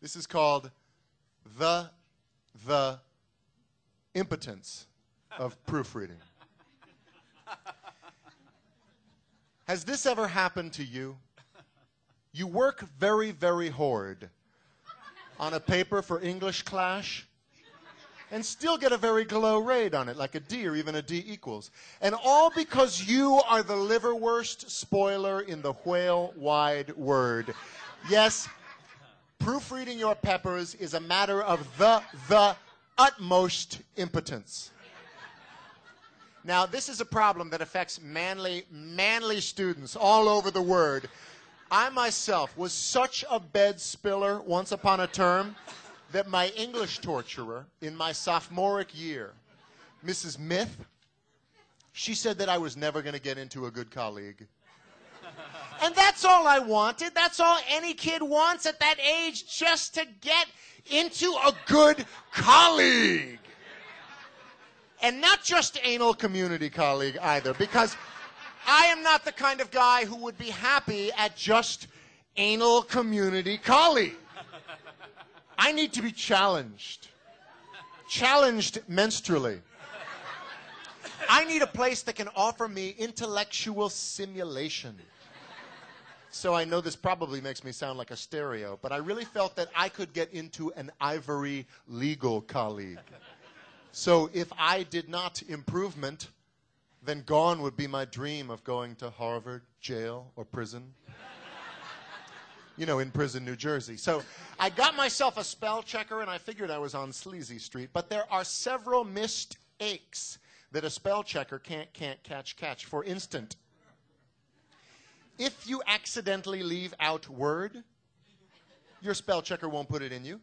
This is called the the impotence of proofreading. Has this ever happened to you? You work very, very hard on a paper for English class and still get a very low rate on it, like a D or even a D equals. And all because you are the liverwurst spoiler in the whale wide word. Yes, proofreading your peppers is a matter of the, the utmost impotence. Now, this is a problem that affects manly, manly students all over the word. I myself was such a bed spiller once upon a term that my English torturer in my sophomoric year, Mrs. Myth, she said that I was never going to get into a good colleague. And that's all I wanted. That's all any kid wants at that age, just to get into a good colleague. And not just anal community colleague either, because I am not the kind of guy who would be happy at just anal community colleague. I need to be challenged. Challenged menstrually. I need a place that can offer me intellectual simulation. So I know this probably makes me sound like a stereo, but I really felt that I could get into an ivory legal colleague. So if I did not improvement, then gone would be my dream of going to Harvard, jail, or prison. You know, in prison, New Jersey. So I got myself a spell checker and I figured I was on Sleazy Street. But there are several missed aches that a spell checker can't, can't catch, catch. For instance, if you accidentally leave out word, your spell checker won't put it in you.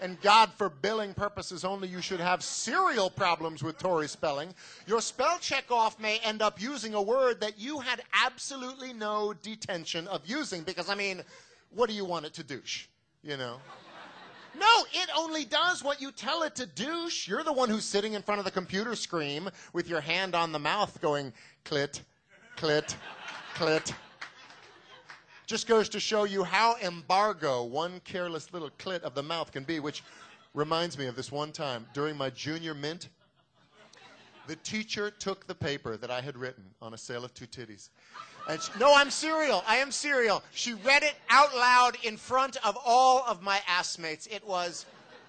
And God, for billing purposes only, you should have serial problems with Tori Spelling. Your spell check off may end up using a word that you had absolutely no detention of using because, I mean, what do you want it to douche? You know? No, it only does what you tell it to douche. You're the one who's sitting in front of the computer screen with your hand on the mouth going clit, clit, clit. Just goes to show you how embargo one careless little clit of the mouth can be, which reminds me of this one time during my junior mint. The teacher took the paper that I had written on a sale of two titties. And she, no, I'm serial. I am serial. She read it out loud in front of all of my assmates. It was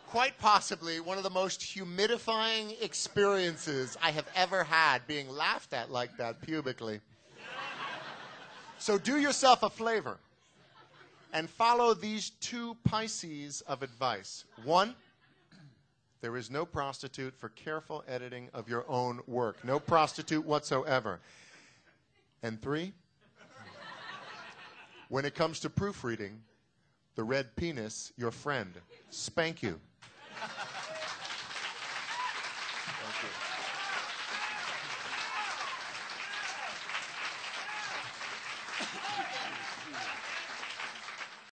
quite possibly one of the most humidifying experiences I have ever had being laughed at like that pubically. So do yourself a flavor and follow these two Pisces of advice. One, there is no prostitute for careful editing of your own work. No prostitute whatsoever. And three, when it comes to proofreading, the red penis, your friend. Spank you.